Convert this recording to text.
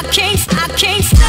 I can't, I can't.